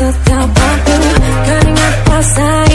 Você tá bobo, carinha passar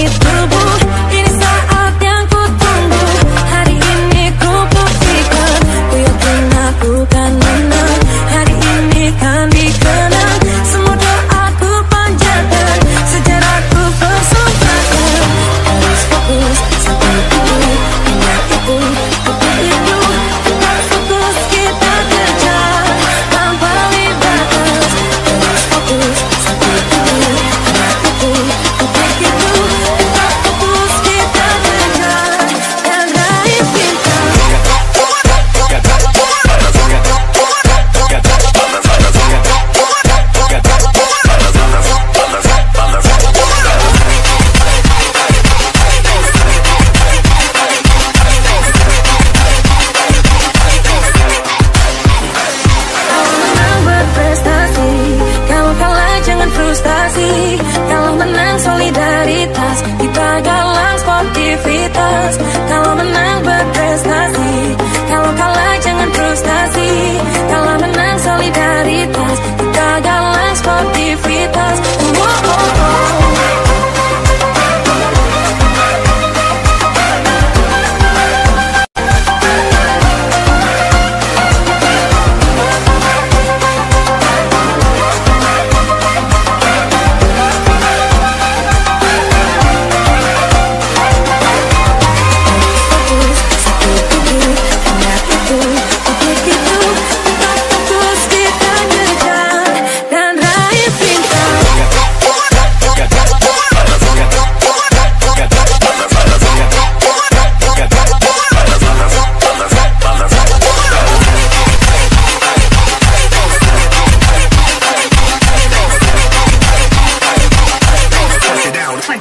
frustrasi Kalau menang solidaritas. Kita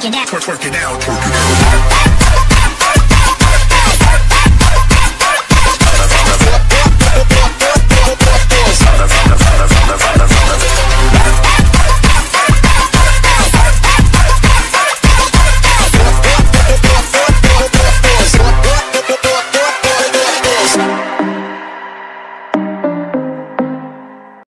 it out, work, work it out, work it out.